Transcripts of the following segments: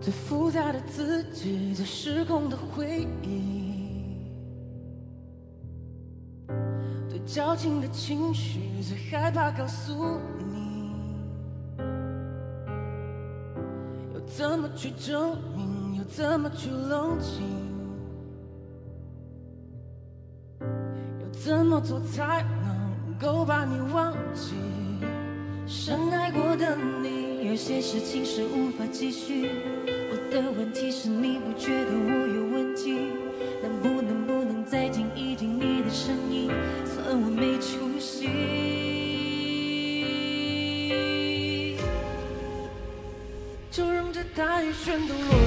最复杂的自己，最失控的回忆，最矫情的情绪，最害怕告诉你。怎么去证明？又怎么去冷静？要怎么做才能够把你忘记？深爱过的你，有些事情是无法继续。我的问题是你不觉得我有？mention the world.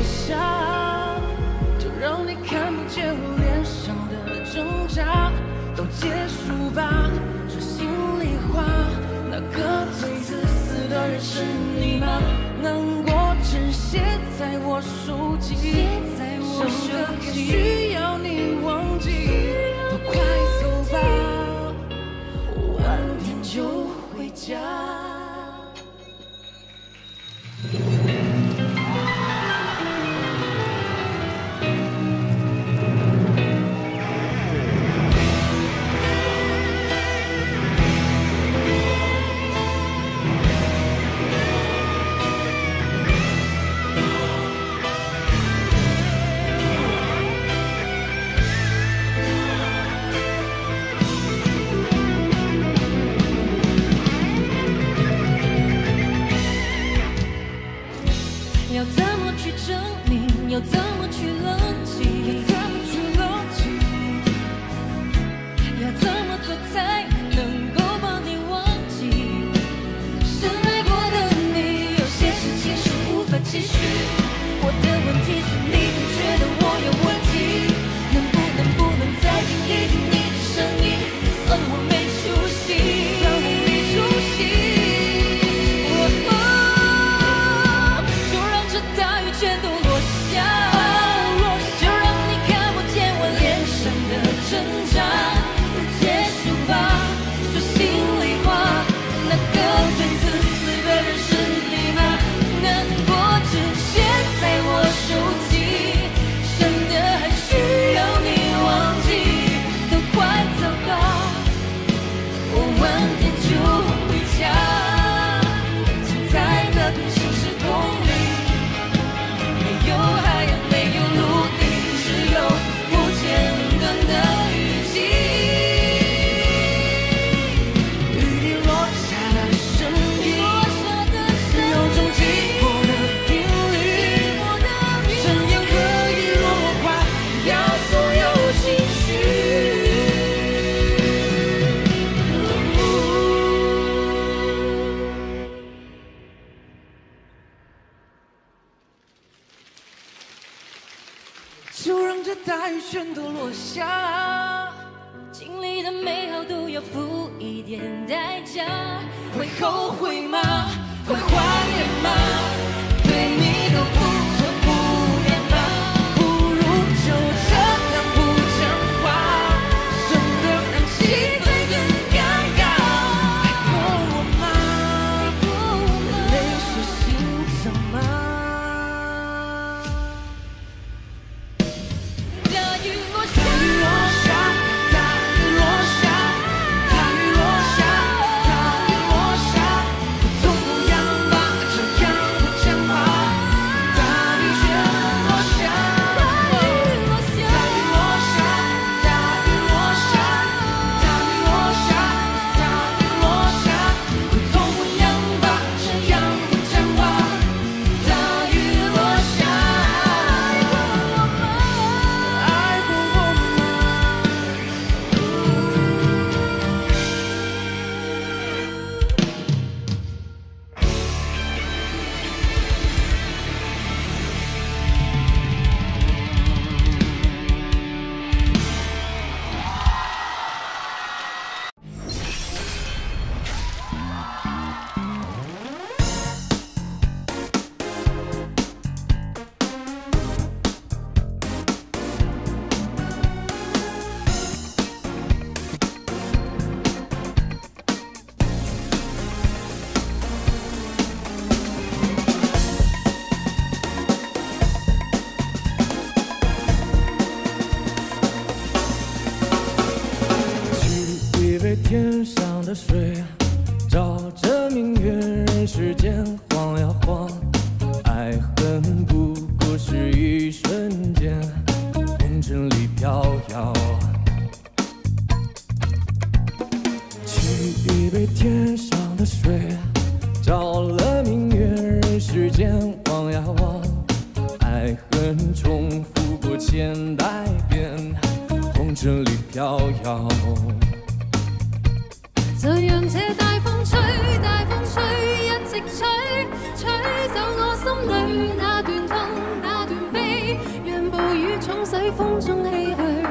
那段痛，那段悲，让暴雨冲洗风中唏嘘。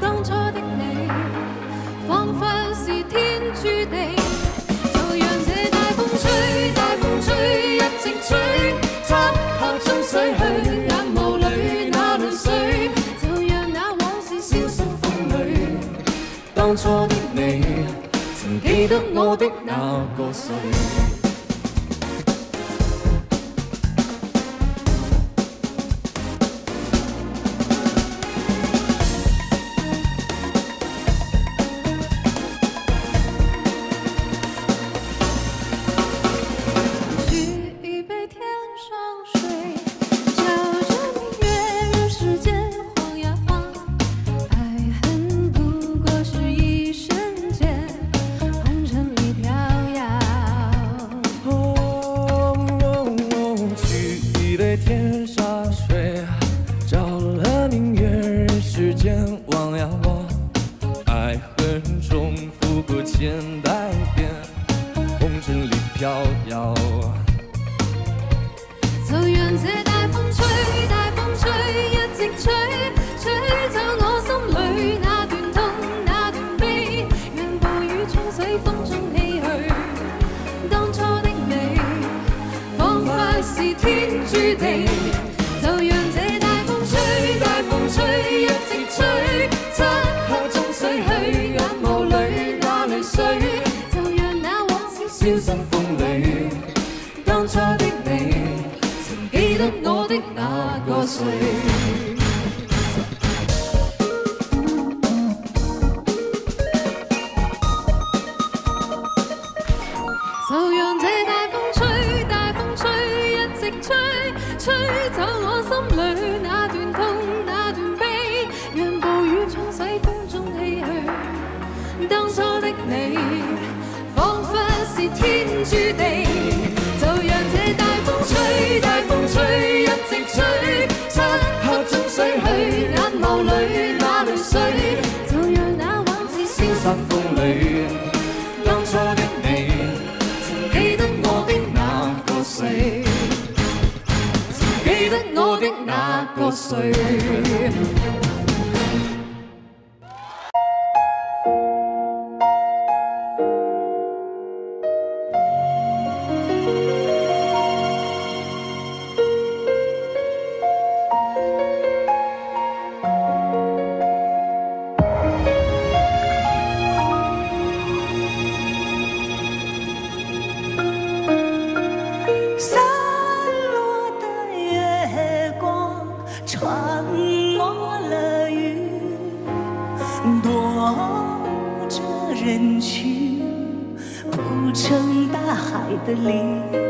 当初的你，仿佛是天注定。就让这大风吹，大风吹，一直吹。漆黑中洗去，眼眸里那泪水，就让那往事消失风里。当初的你，曾记得我的那个谁？的力。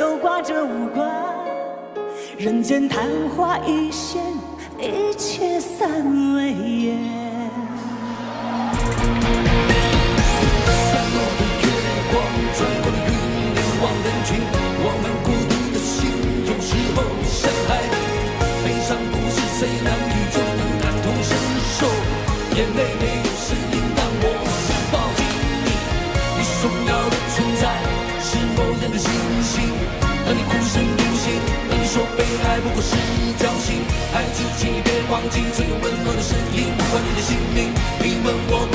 都挂着无关，人间昙花一现，一切散为烟。散落的月光，穿过了云，凝望人群，我们孤独的心，有时候悲伤不是谁难遇就能感同身受，眼泪没。我是你交心孩子亲，别忘记曾温暖的声音呼唤你的姓名。你问我。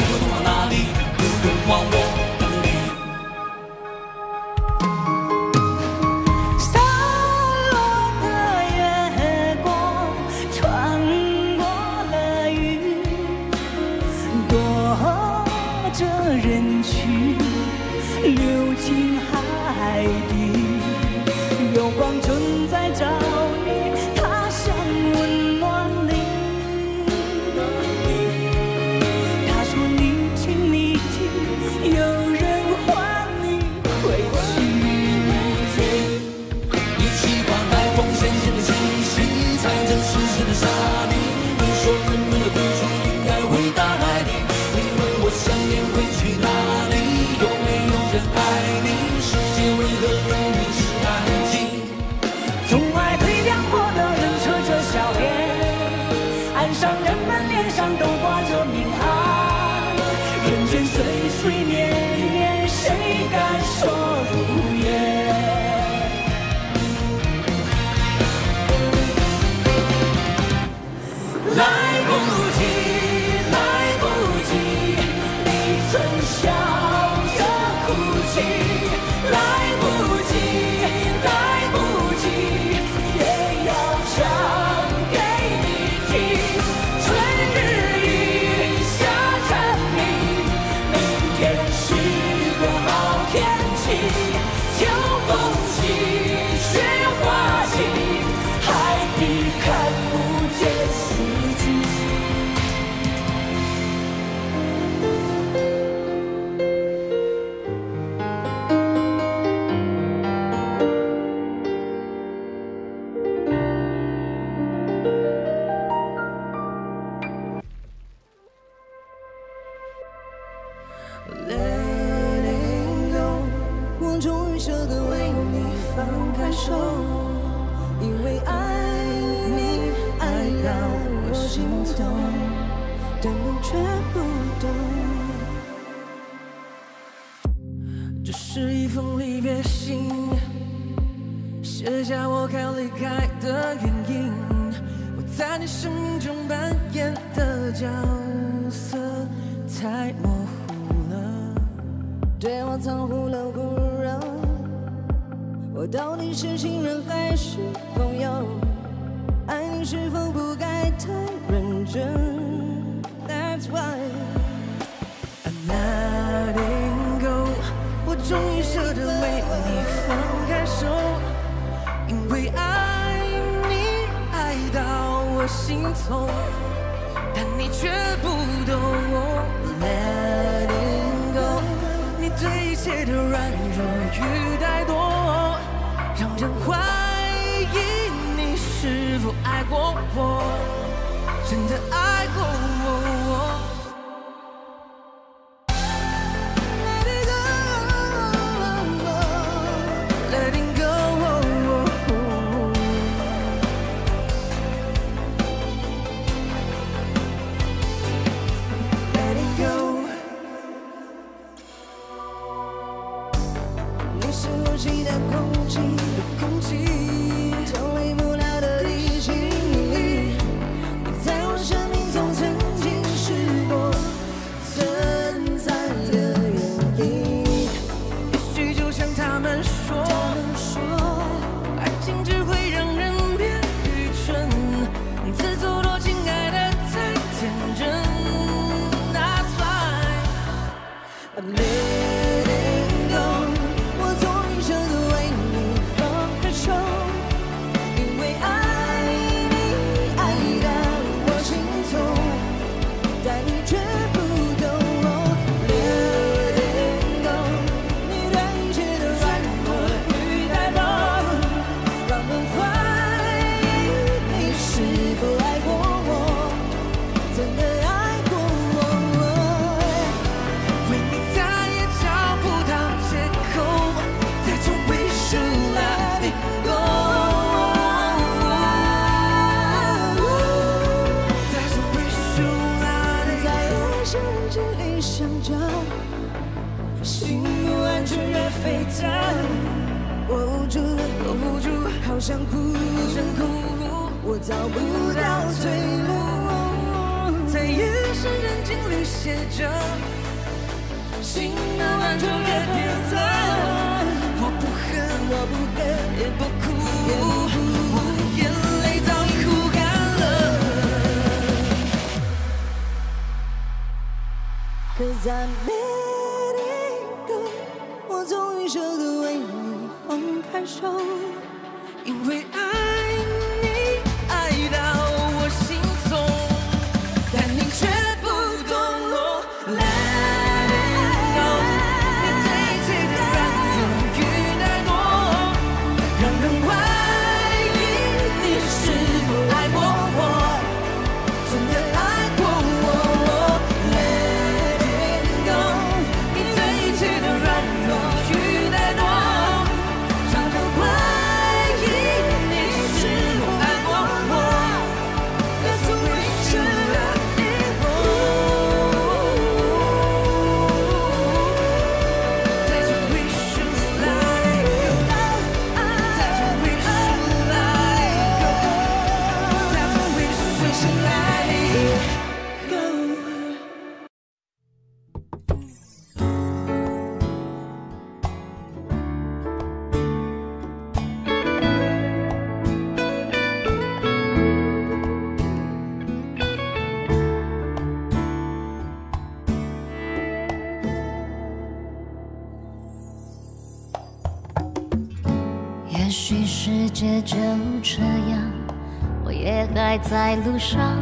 在路上，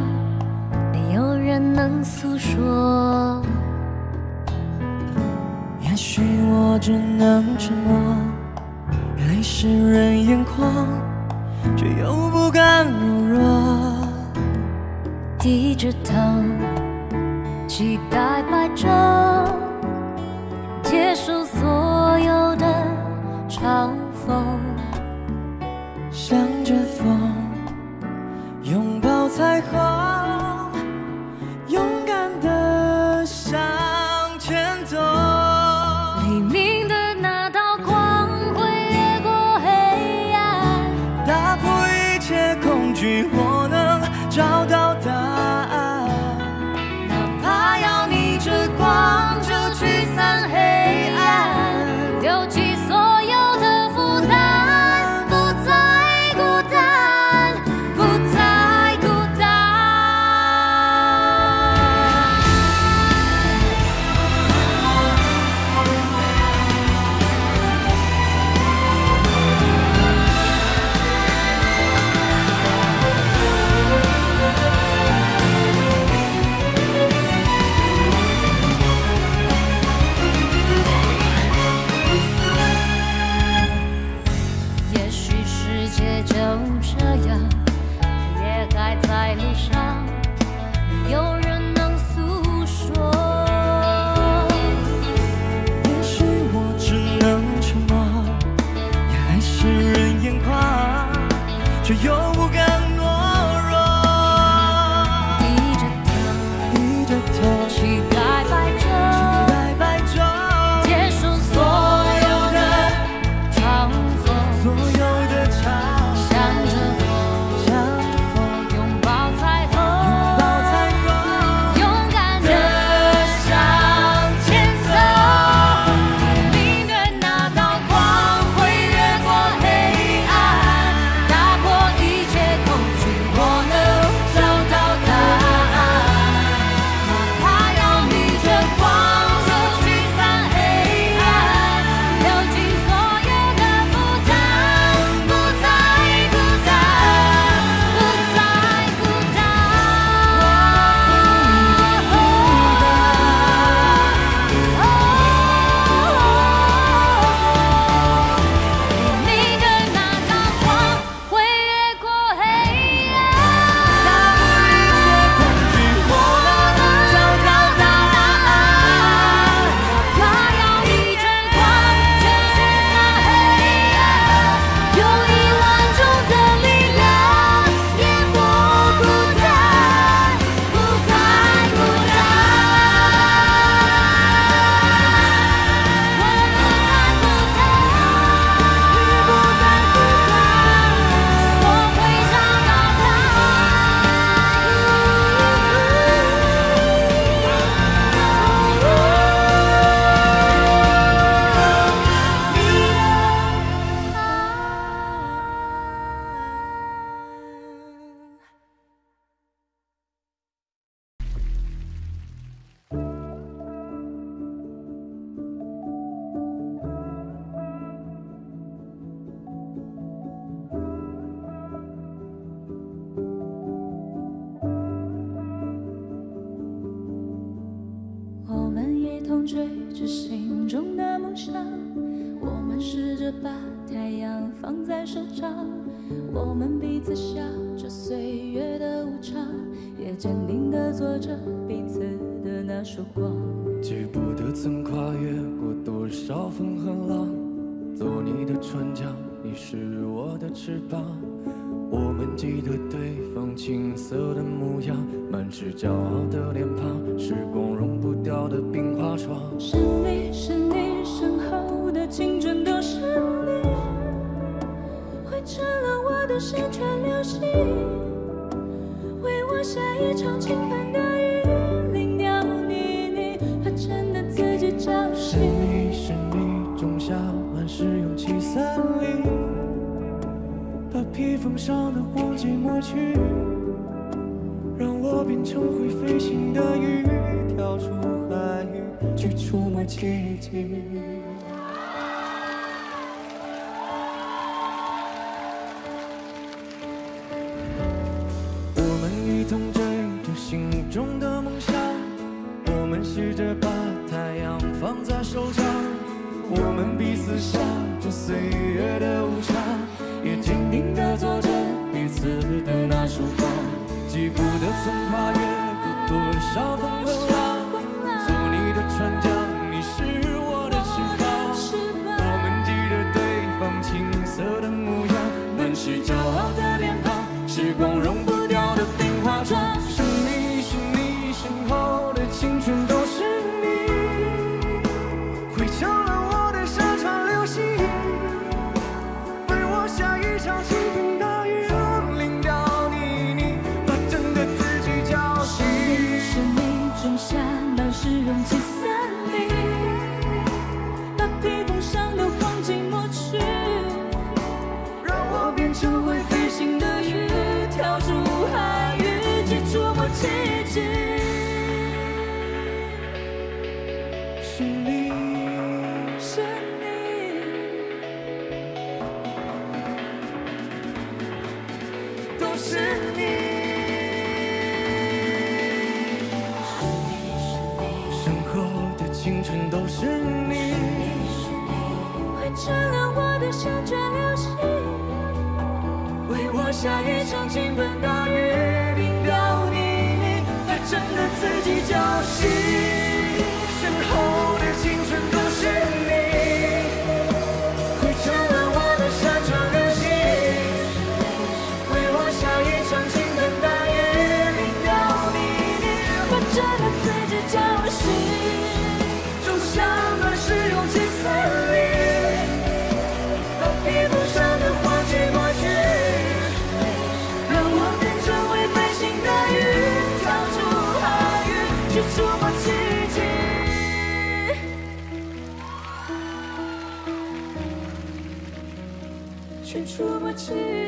没有人能诉说。也许我只能沉默。彩虹。我们彼此笑着岁月的无常，也坚定地做着彼此的那束光。记不得曾跨越过多少风和浪，做你的船桨，你是我的翅膀。我们记得对方青涩的模样，满是骄傲的脸庞，时光融不掉的冰花霜。是你，是你身后的青春都是你，会成。的山串流溪，为我下一场倾盆的雨，淋掉泥泞。把真的自己找寻。是你，是你种下满是勇气森林，把披风上的灰烬抹去，让我变成会飞行的鱼，跳出海域，去触摸奇迹。sing. 一场倾盆大雨淋掉泥泞，他真的自己侥幸。去。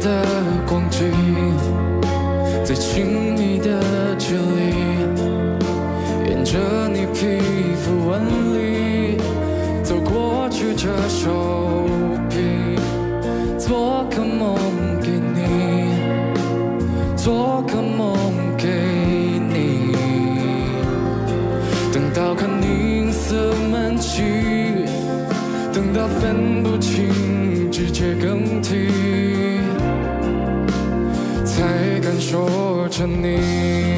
的光景，最亲密的距离，沿着你皮肤纹理走过去，这手臂，做个梦给你，做个梦给你，等到看你银色满际，等到分不清季节更替。说着你。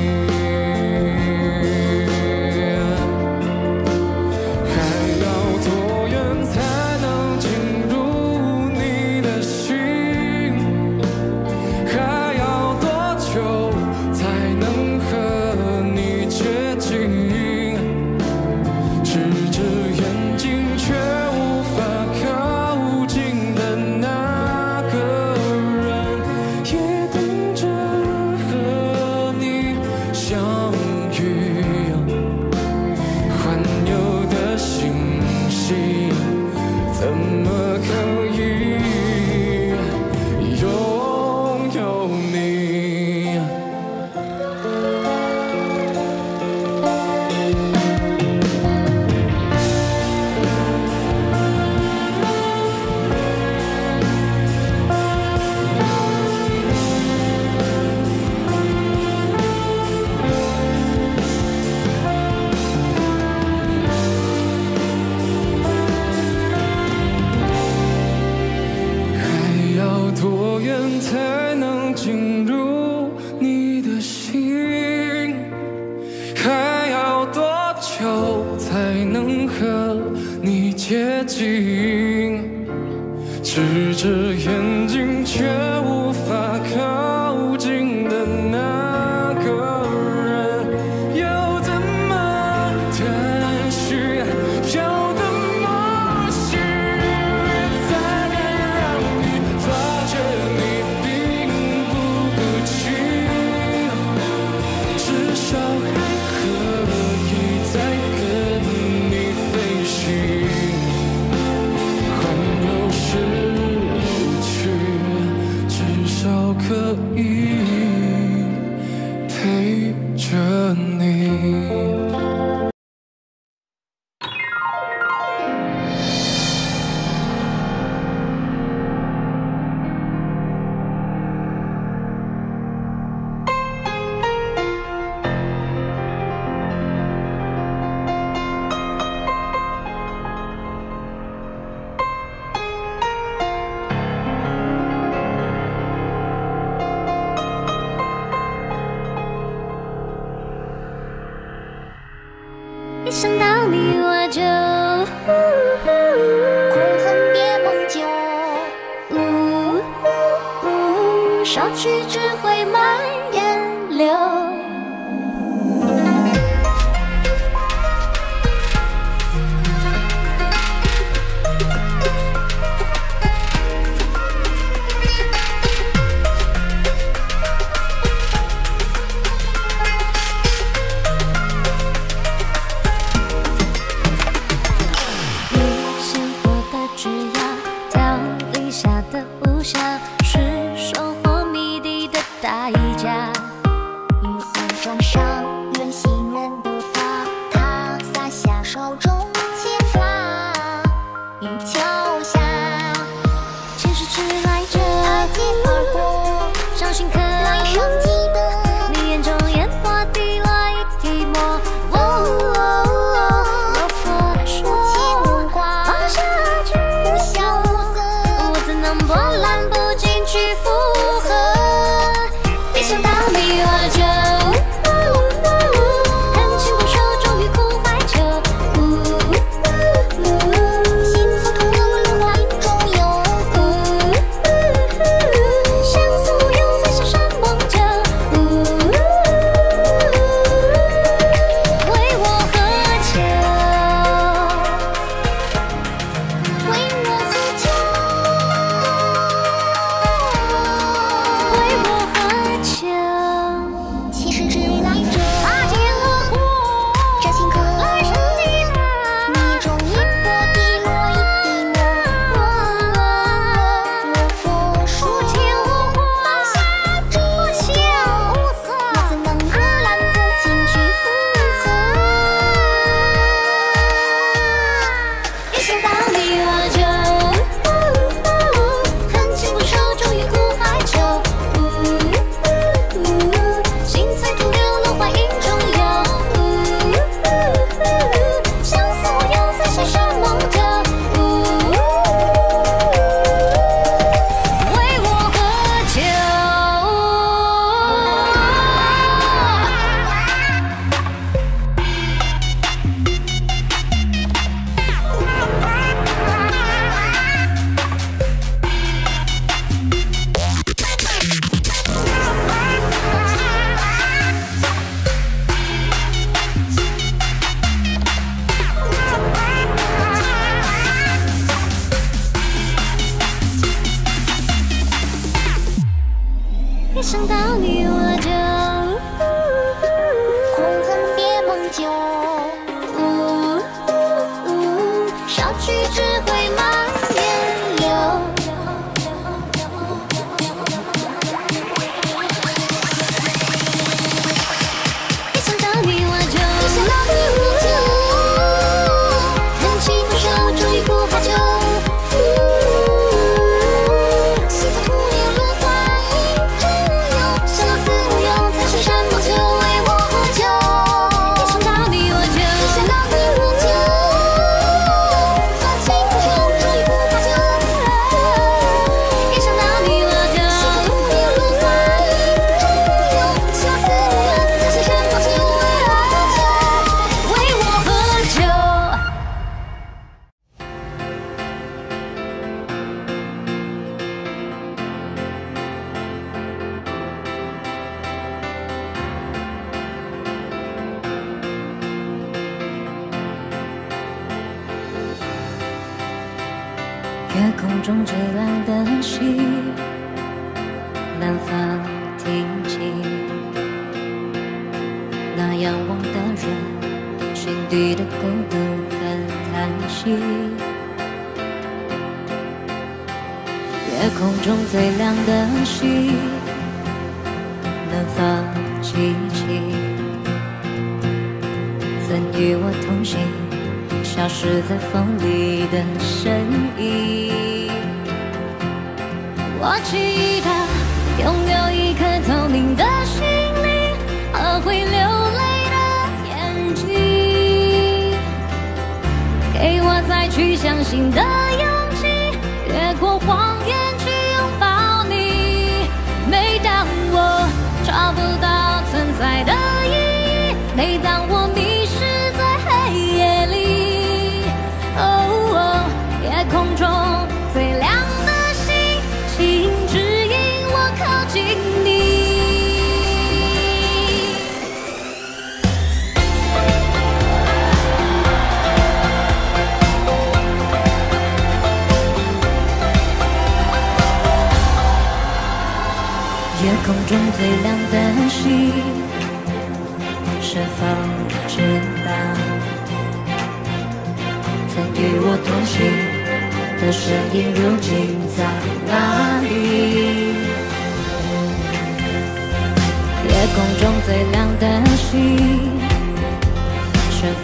是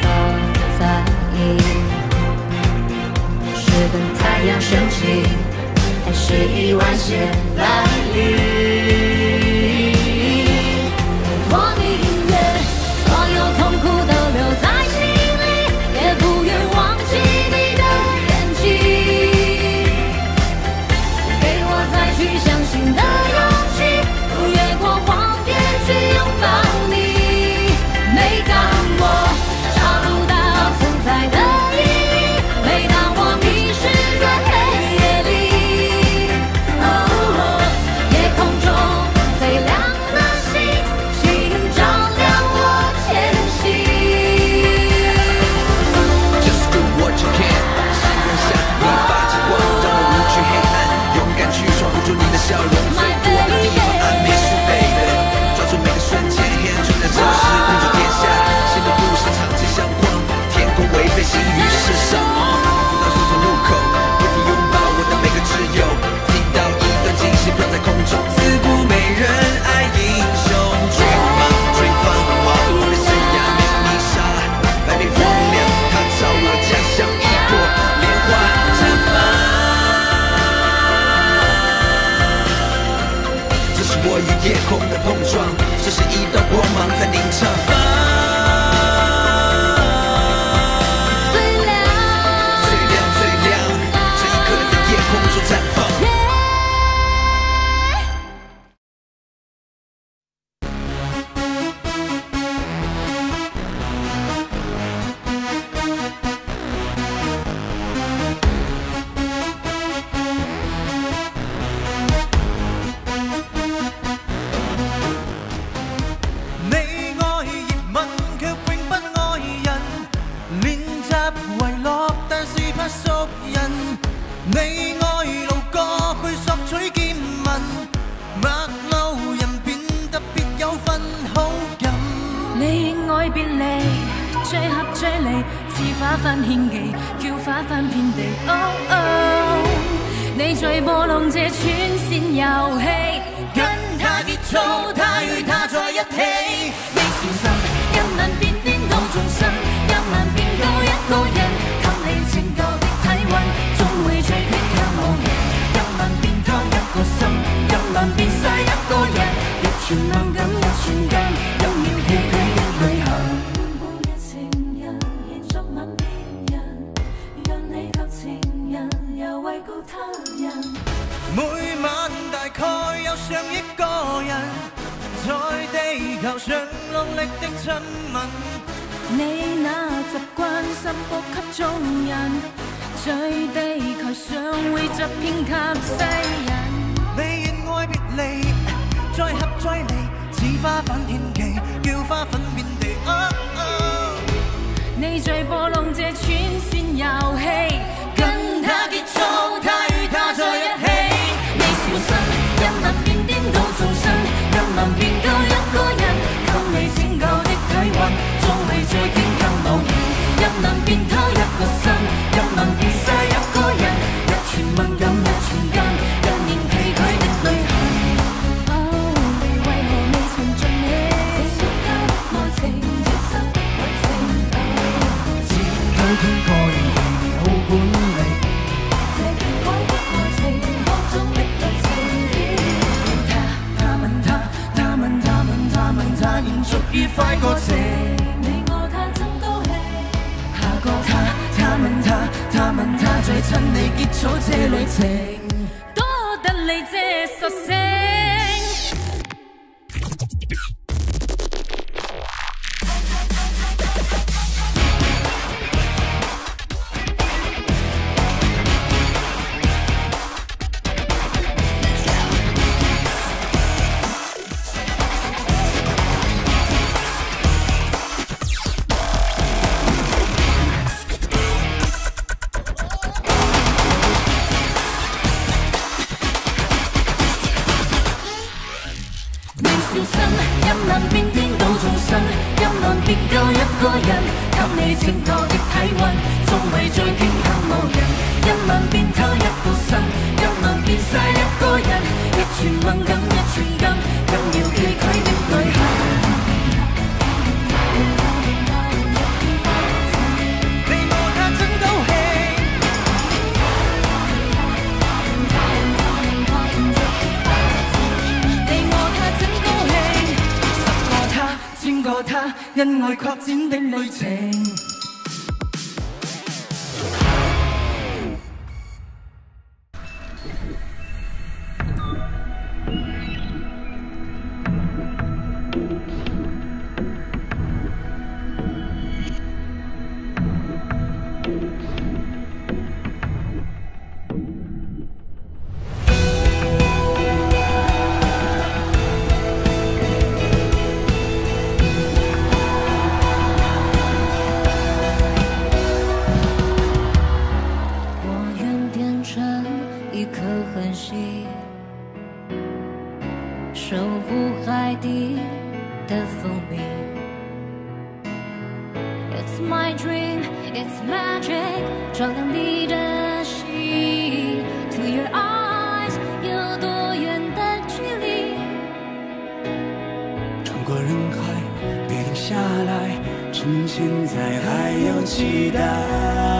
否在意？是等太阳升起，还是意外先来临？上落力的亲吻，你那习惯心服给众人，在地球上会集偏给世人。你爱别离，再合再离，似花瓣天际，叫花粉遍地。你在拨弄这串线游戏。变他一个心，一吻变晒一个人，一寸敏感一寸金，一年疲倦的旅行，为何未曾尽你？这情热身不适只偷欢个人好管离。这刻的爱情，总力不从心，他问他，他问他问他问他，满足于快过程。他问：他最亲你结束这旅程，多得你这熟悉。Molly Kotzin 的 me i t s my dream, it's magic，照亮你的心。To your eyes，有多远的距离？穿过人海，别停下来，趁现在还有期待。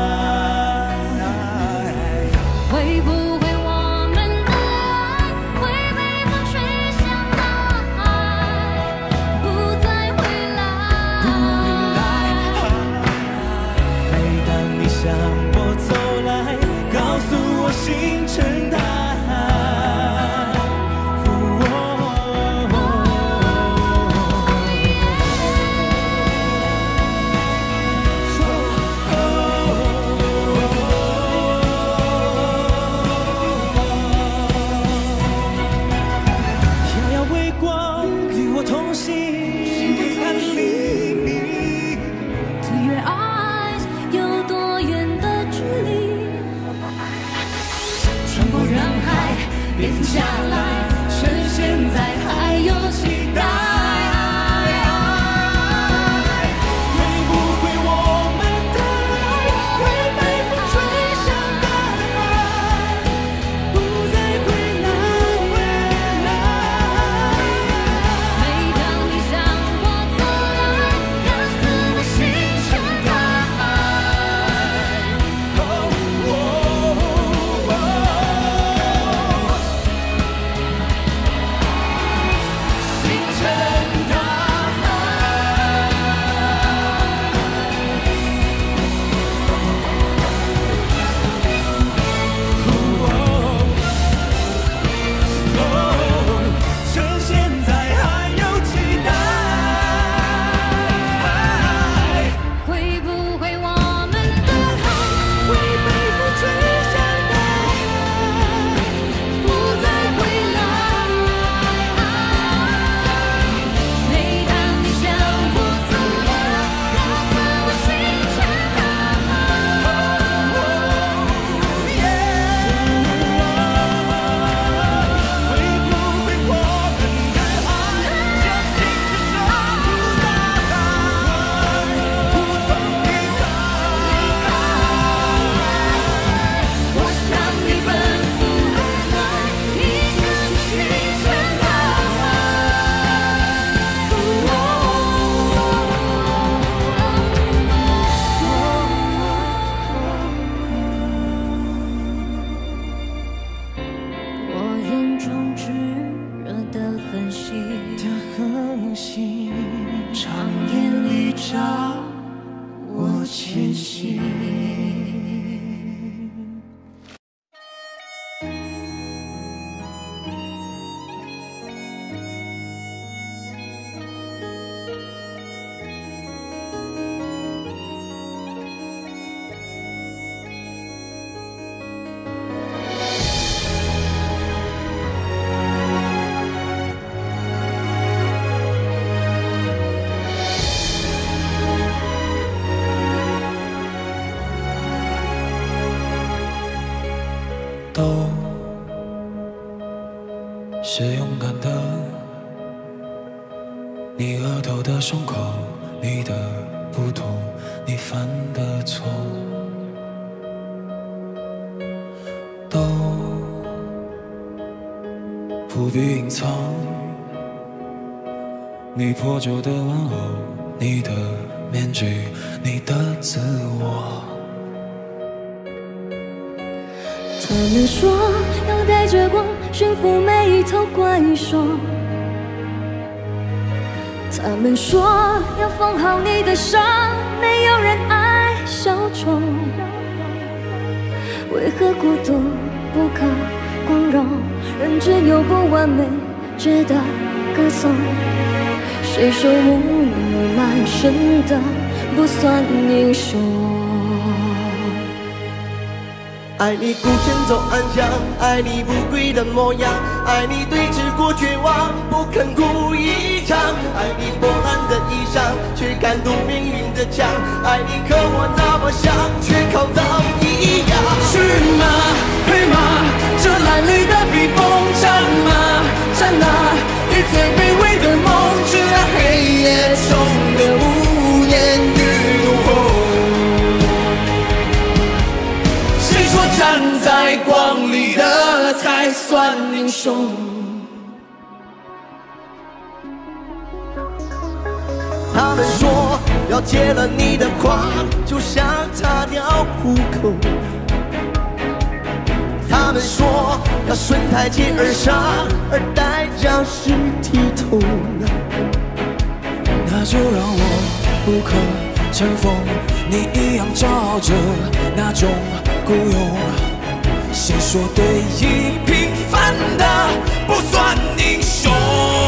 破旧的玩偶，你的面具，你的自我。他们说要带着光驯服每一头怪兽。他们说要缝好你的伤，没有人爱小丑。为何孤独不可光荣？人只有不完美，值得歌颂。谁说污泥满身的不算英雄？爱你孤身走暗巷，爱你不跪的模样，爱你对峙过绝望不肯哭一场，爱你破烂的衣裳却敢堵命运的枪，爱你和我那么像，却靠在一样。是吗？配吗？这褴褛的披风，战吗？战啊。最卑微的梦，只在黑夜中的不言与怒吼。谁说站在光里的才算英雄？他们说要截了你的光，就像擦掉户口。他们说要顺台阶而上，而代价是低头。那就让我不可乘风，你一样骄傲着那种孤勇。谁说对弈平凡的不算英雄？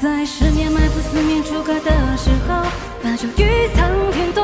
在十年埋伏，四面楚歌的时候，把酒与苍天都。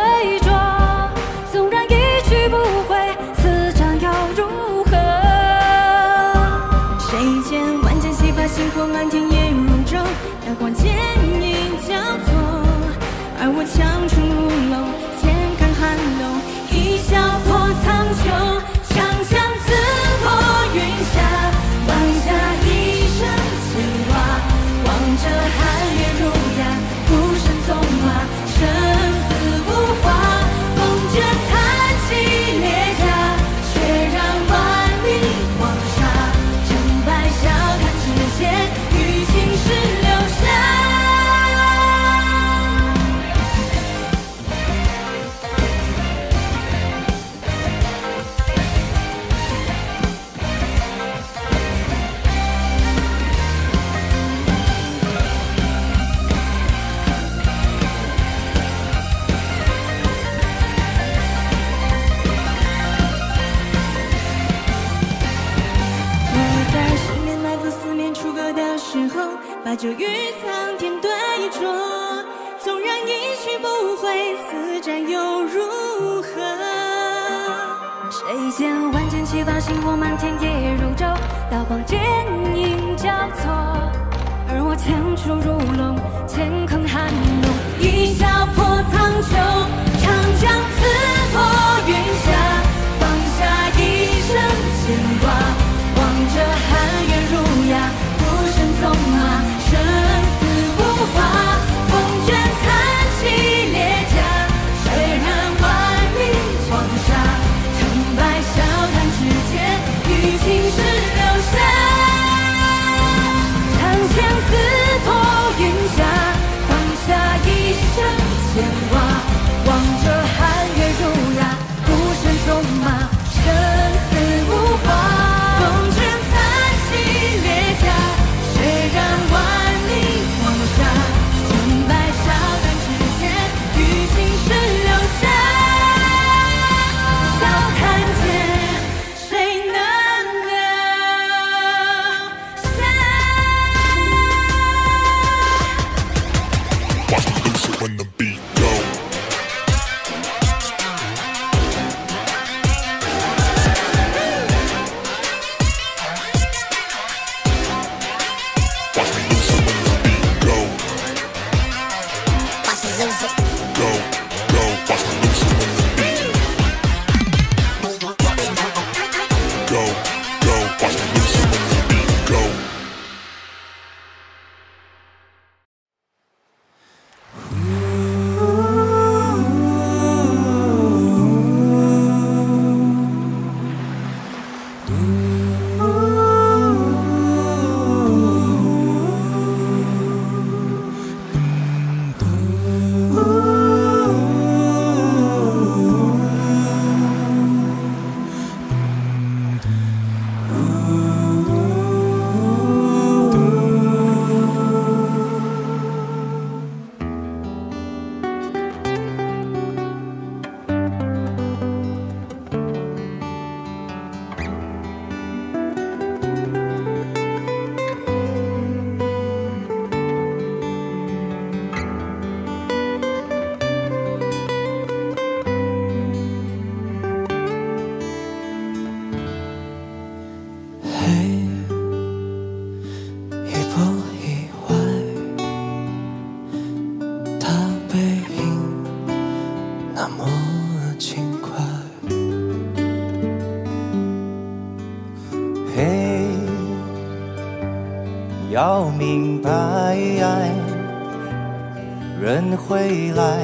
未来。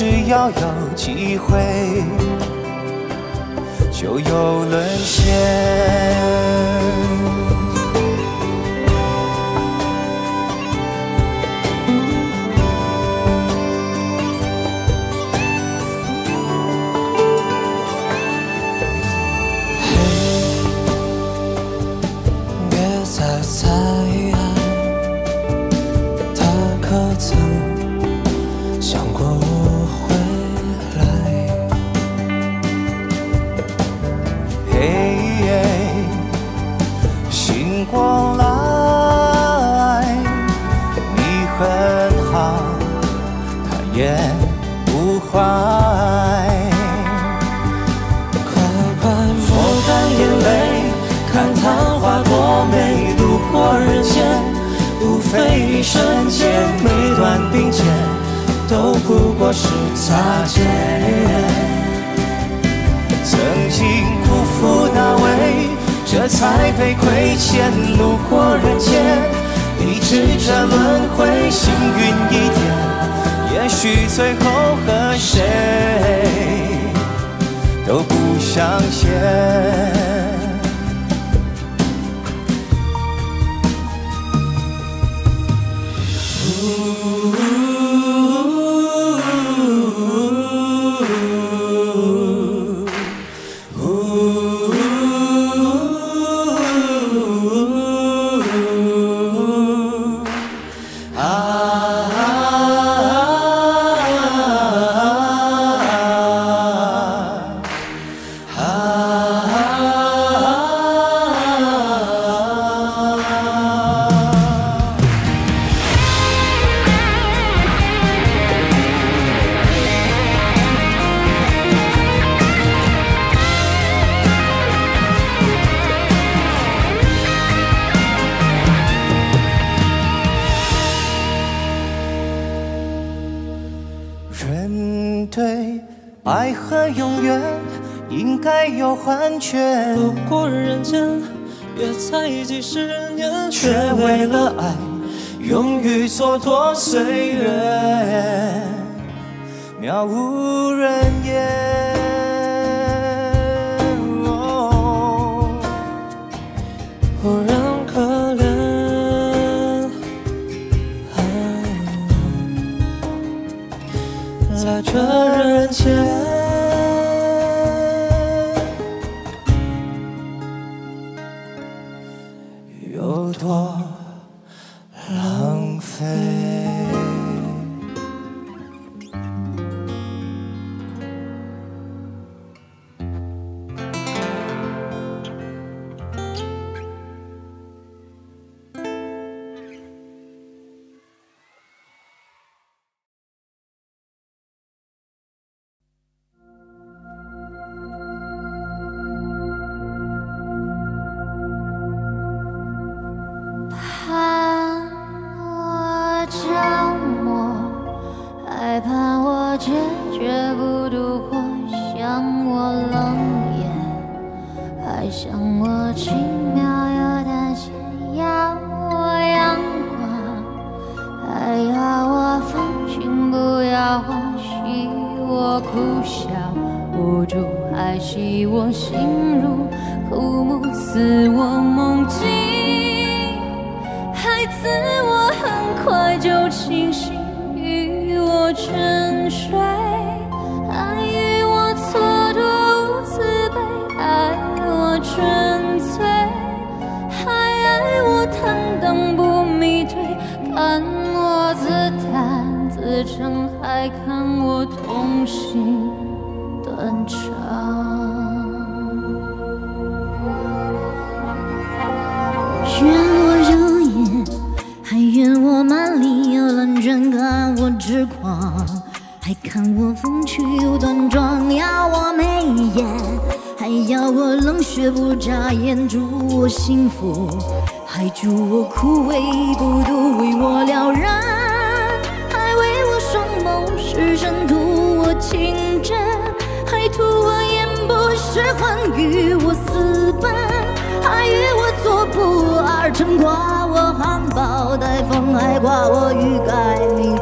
只要有机会，就有沦陷。无非一瞬间，每段并肩都不过是擦肩。曾经辜负哪位，这才被亏欠。路过人间，你直这轮回幸运一点，也许最后和谁都不相见。破碎。纯粹，还爱我坦荡不迷醉，看我自弹自唱，还看我痛心断肠。愿我如烟，还愿我慢里又冷倦，看我痴狂，还看我风趣又端庄，邀我眉眼。要我冷血不眨眼，祝我幸福，还祝我枯萎不渡，为我了然，还为我双眸失神，图我情真，还图我眼不识魂，与我私奔，还与我做不二臣，夸我含苞待放，还夸我欲盖弥。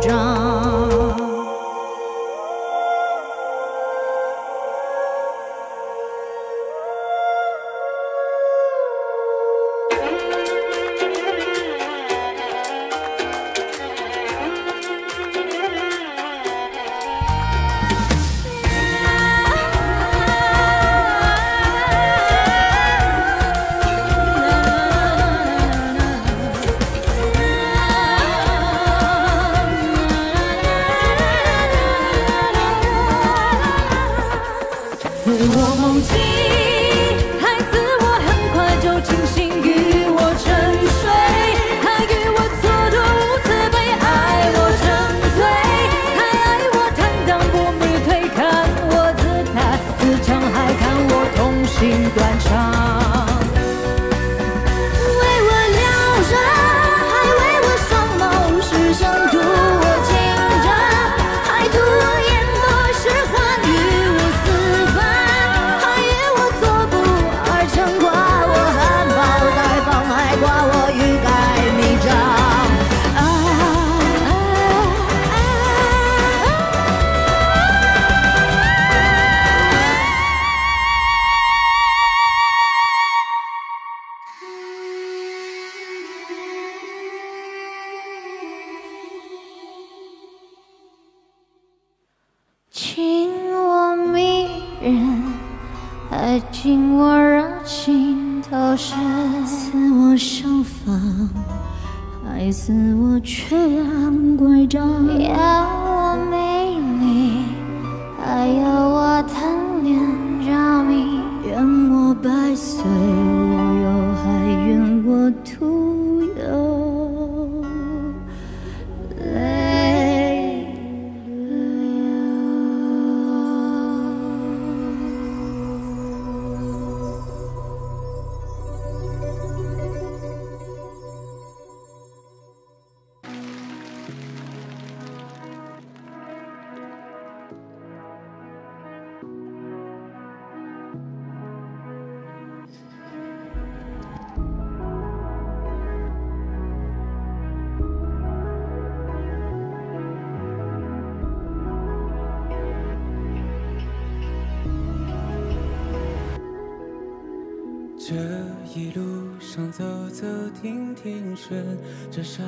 一路上走走停停，顺着少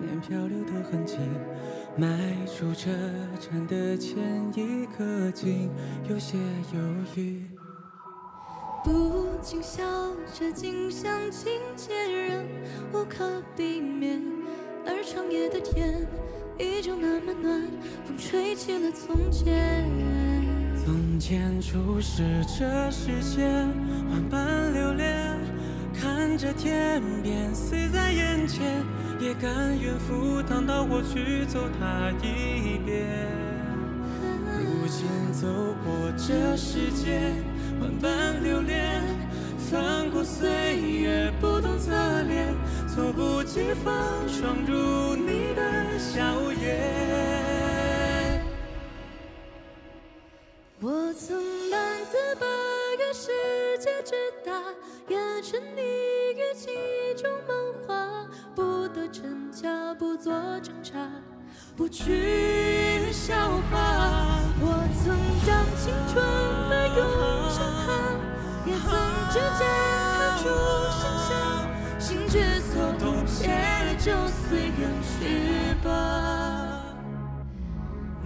年漂流的痕迹，迈出车站的前一刻，竟有些犹豫。不禁笑着，近乡情怯，仍无可避免。而长夜的天依旧那么暖，风吹起了从前。从前初识这世间，万般留恋。看着天边，死在眼前，也甘愿赴汤蹈火去走它一遍。如今走过这世间，万般留恋，翻过岁月不同侧脸，猝不及防闯入你的笑颜。我曾难自拔。世界之大，也沉溺于其中梦话，不得真假，不做挣扎，不去笑话。我曾将青春翻涌成她，也曾指尖弹出盛夏，心之所动，且就随缘去吧。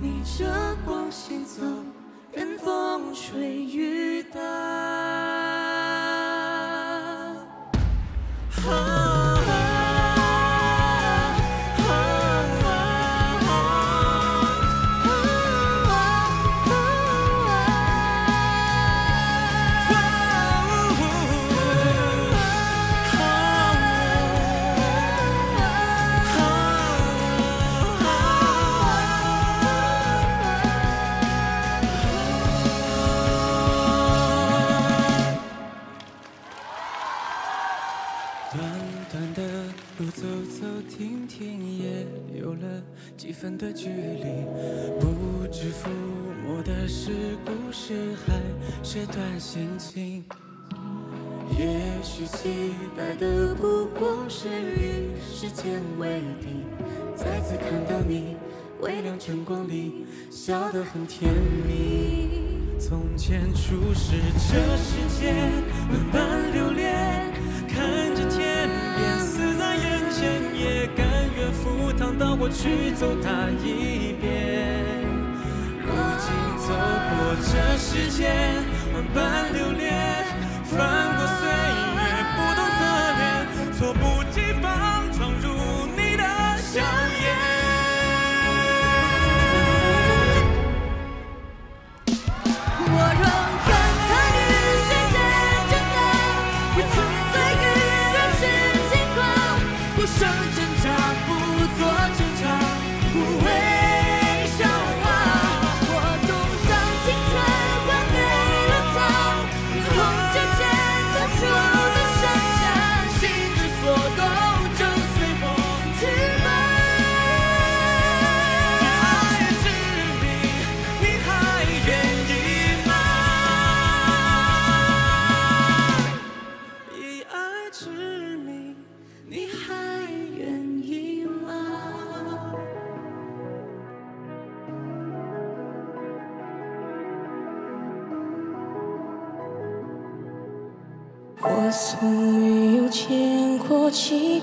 逆着光行走。任风吹雨打。分的距离，不知抚摸的是故事还是段心情。也许期待的不光是与时间为敌，再次看到你，微亮晨光里，笑得很甜蜜。从前初识这世间。去走它一遍，如今走过这世间，万般留恋，翻过岁月，不同侧脸，错不。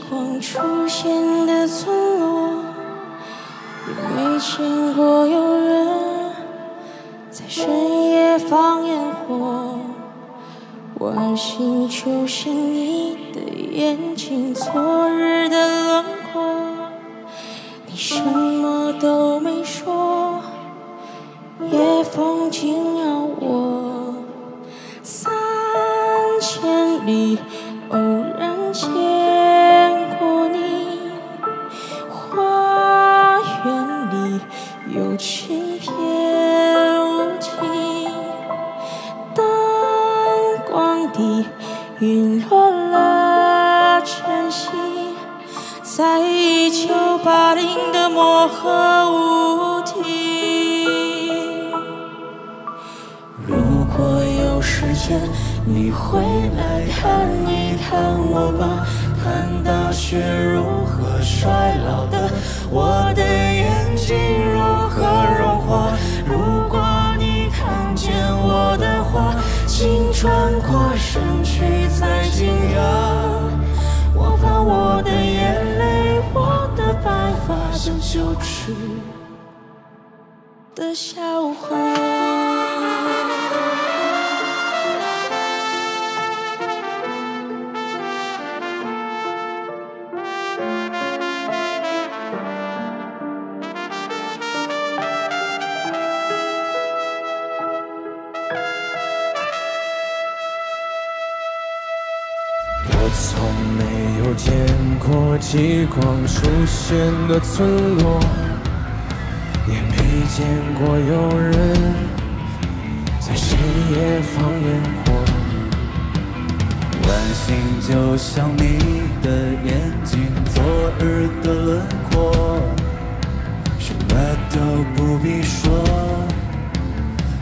光出现的村落，也没见过有人在深夜放烟火。晚星就像你的眼睛，昨日的轮廓，你什么都没说。夜风轻。和何无题？如果有时间，你会来看一看我吧，看大雪如何衰老的，我的眼睛如何融化。如果你看见我的话，请转过身去再惊讶。我怕我。白发像羞耻的笑话。我从。没有见过极光出现的村落，也没见过有人在深夜放烟火。晚星就像你的眼睛，昨日的轮廓，什么都不必说，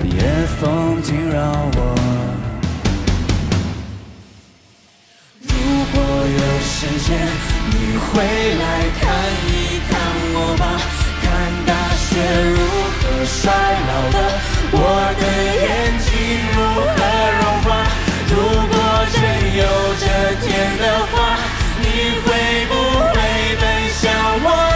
夜风惊扰我。你回来看一看我吧，看大雪如何衰老的，我的眼睛如何融化。如果真有这天的话，你会不会奔向我？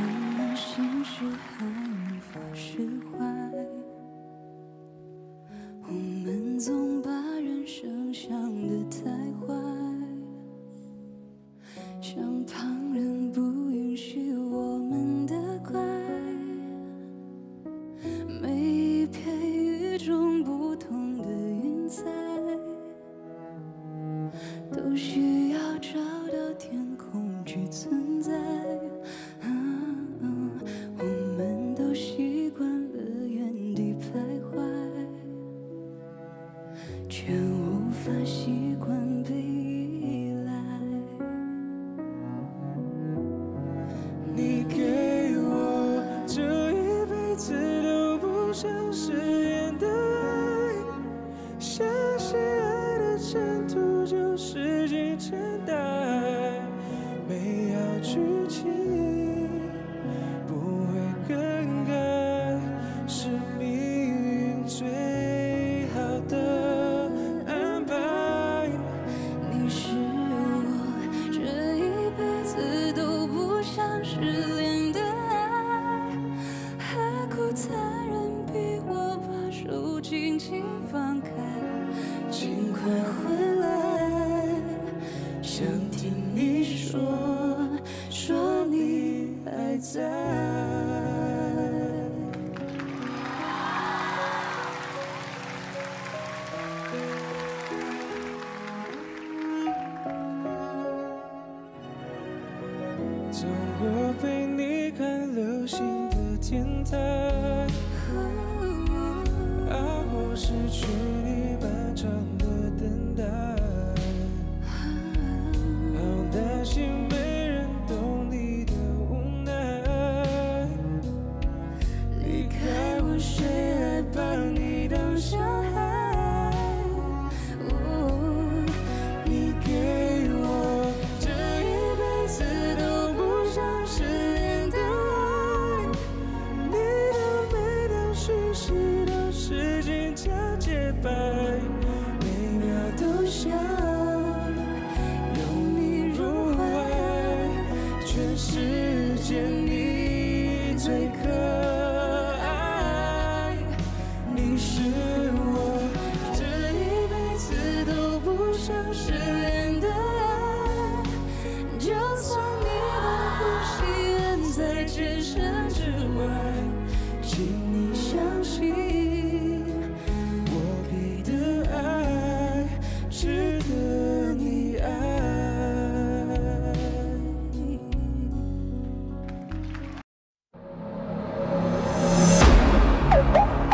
很多心事还没发誓。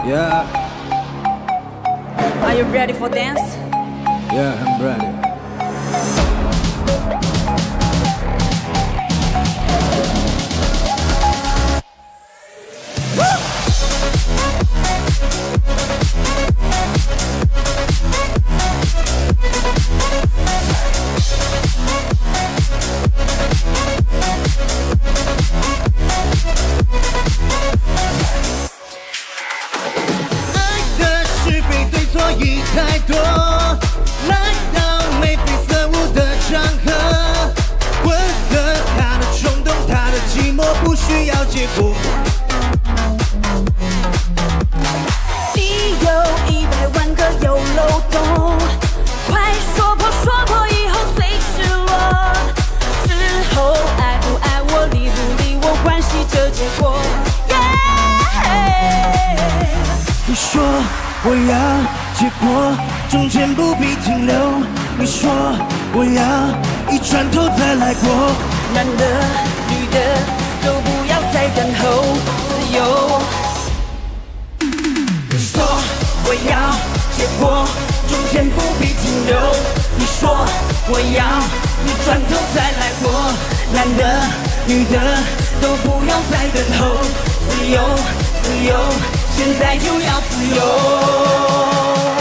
Yeah. Are you ready for dance? Yeah, I'm ready. Woo! 太多，来到眉飞色舞的场合，混合他的冲动，他的寂寞，不需要结果。你有一百万个有漏洞，快说破，说破以后最失落。之后爱不爱我，理不理我，关系着结果。耶，你说我要。结果中间不必停留。你说我要一转头再来过，男的女的都不要再等候自由。你说我要结果中间不必停留。你说我要一转头再来过，男的女的都不要再等候自由，自由。现在就要自由。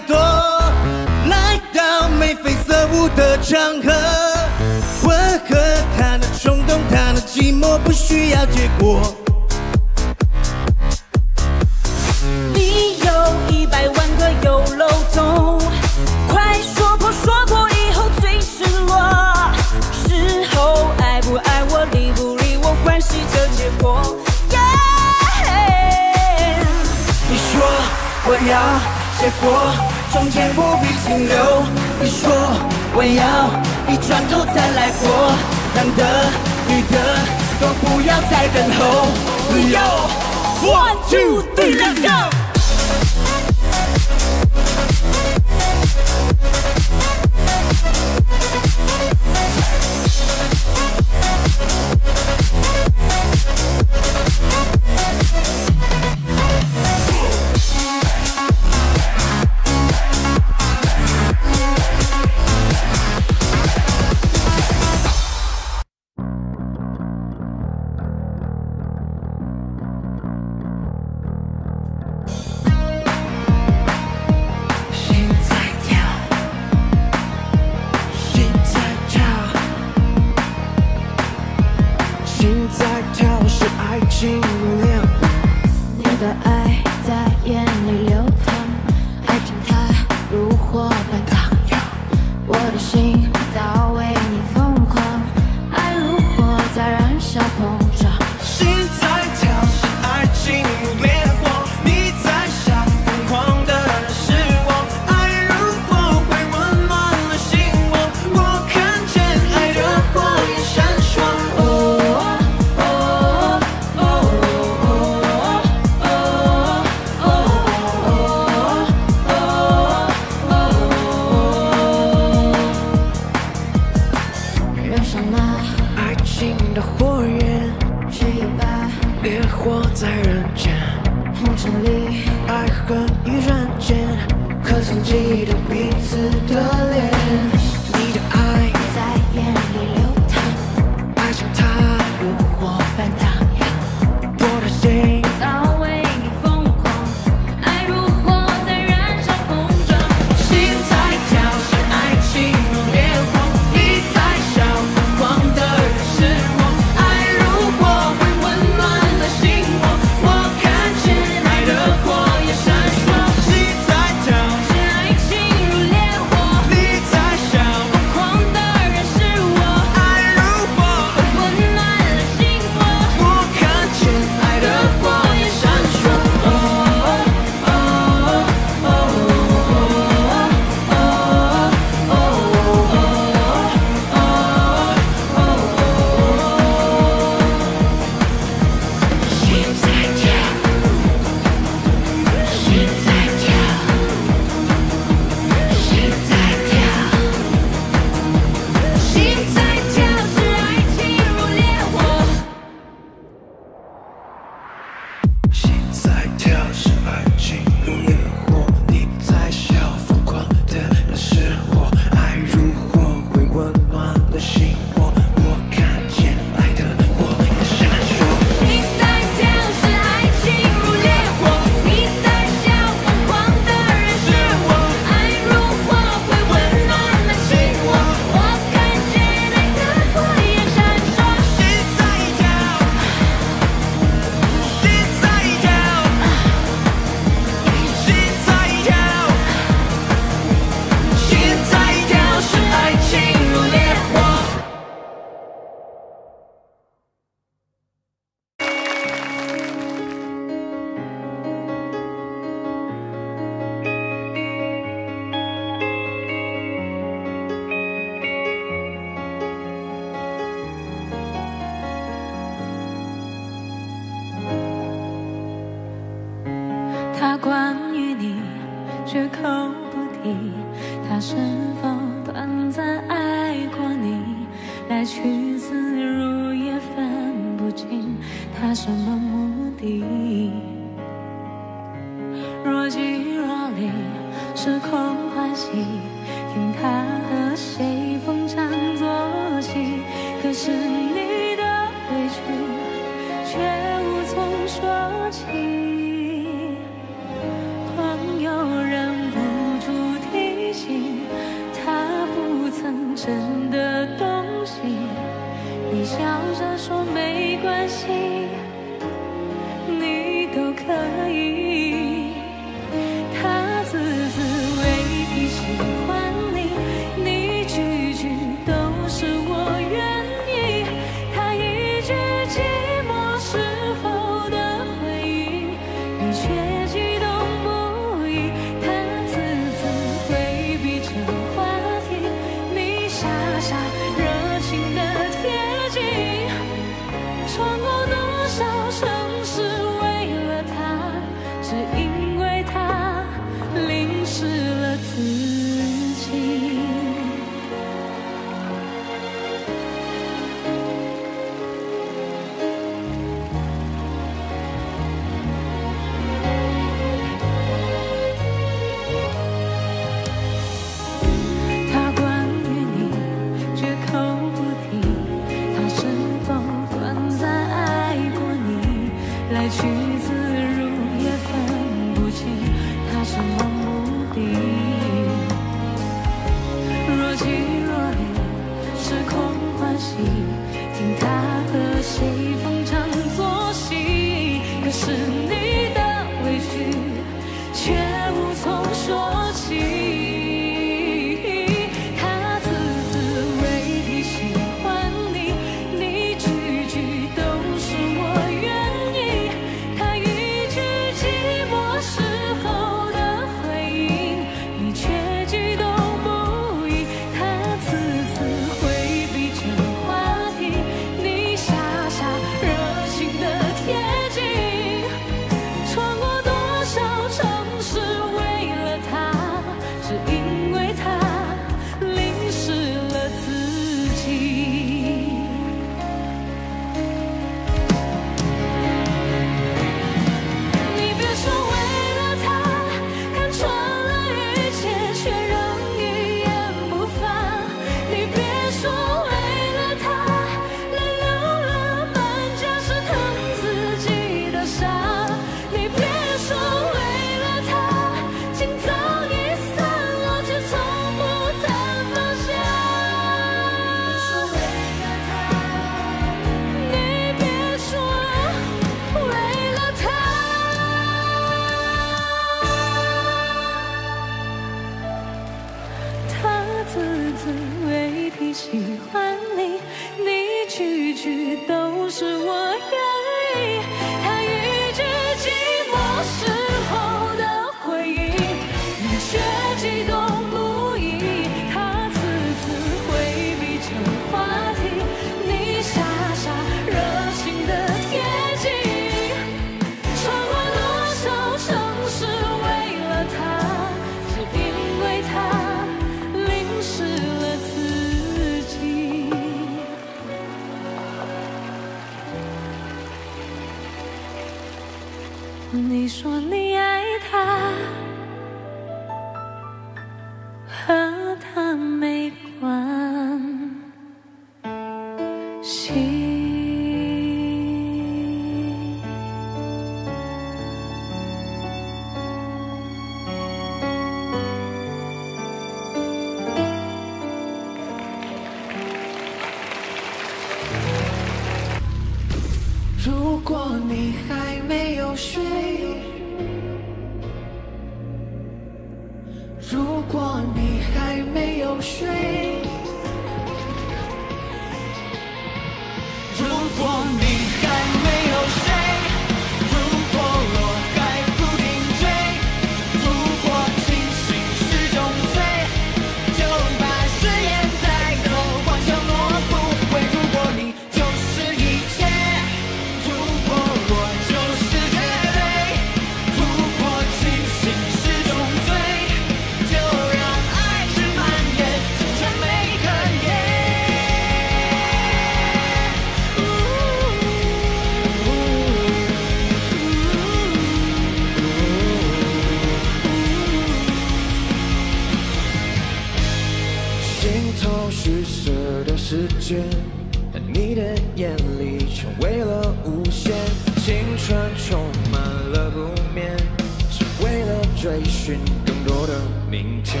追寻更多的明天。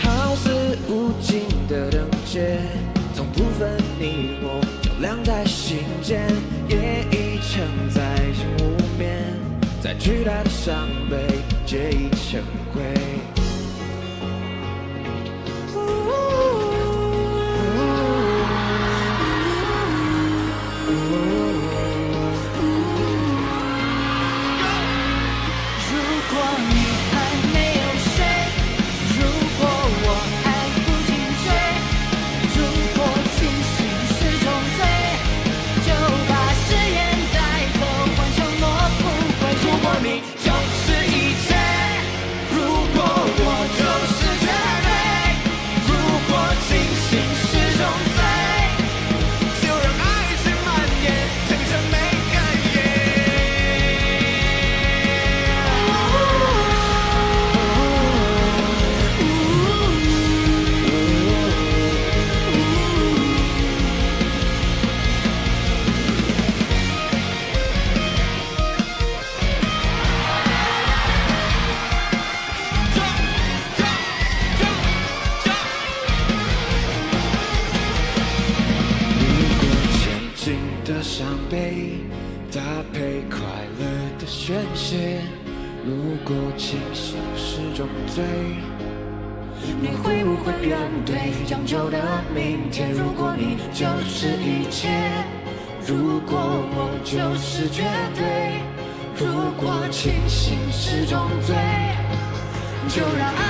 好似无尽的灯街，从不分你我，照亮在心间。夜已长，在心无眠，在巨大的伤悲，借一程。就是一切。如果我就是绝对，如果清醒是种罪，就让爱。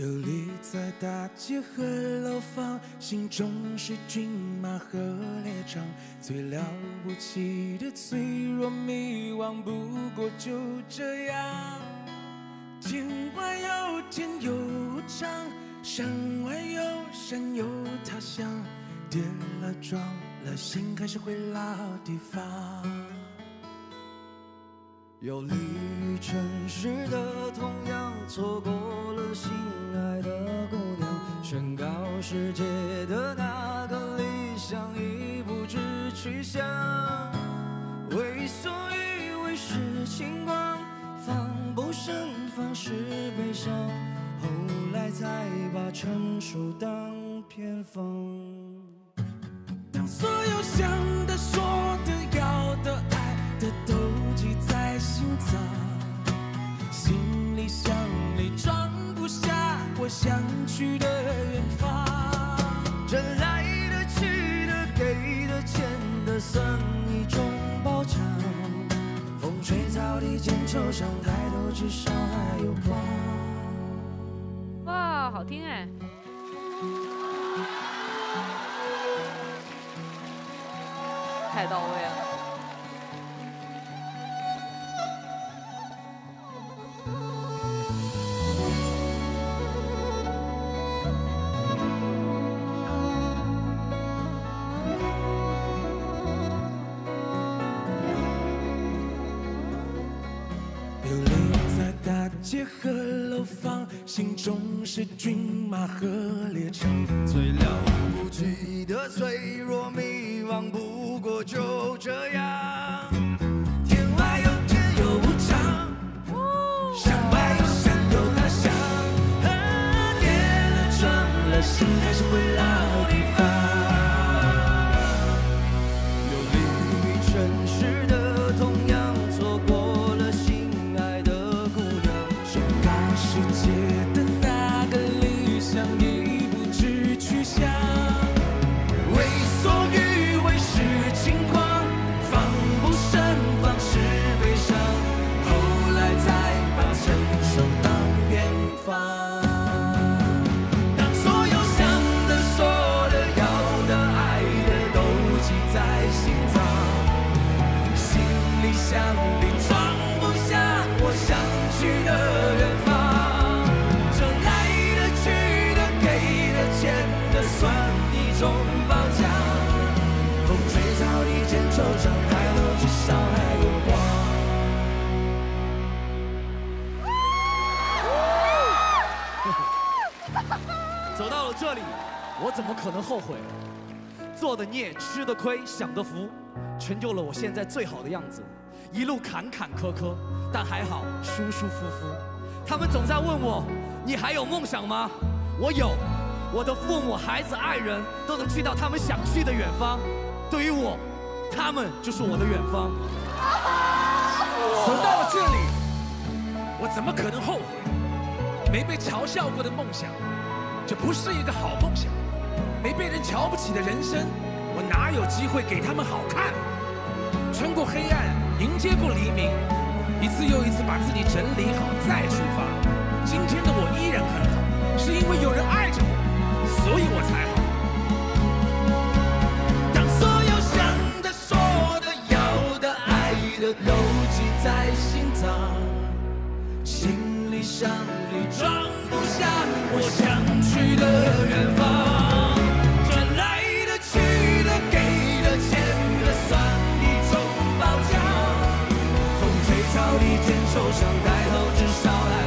游历在大街和楼房，心中是骏马和猎场，最了不起的脆弱迷惘，不过就这样。天外有天有无常，山外有山有他乡，跌了撞了心还是会老地方。游于城市的，痛痒，错过了心爱的姑娘，宣告世界的那个理想已不知去向。为所欲为是轻狂，防不胜防是悲伤。后来才把成熟当偏方，当所有想的说。走，行李箱里装不下我想去的远方。这来的去的给的欠的算一种报偿。风吹草低见惆怅，抬头至少还有光。哇，好听哎！太到位了。街和楼房，心中是骏马和列车，最了不起的脆弱，迷惘不过就这样。后悔，做的孽，吃的亏，享的福，成就了我现在最好的样子。一路坎坎坷坷，但还好舒舒服服。他们总在问我，你还有梦想吗？我有，我的父母、孩子、爱人，都能去到他们想去的远方。对于我，他们就是我的远方。存到了这里，我怎么可能后悔？没被嘲笑过的梦想，就不是一个好梦想。没被人瞧不起的人生，我哪有机会给他们好看？穿过黑暗，迎接过黎明，一次又一次把自己整理好再出发。今天的我依然很好，是因为有人爱着我，所以我才好。当所有想的、说的、要的、爱的都挤在心脏，行李箱里装不下我想去的远方。受伤，抬头，至少。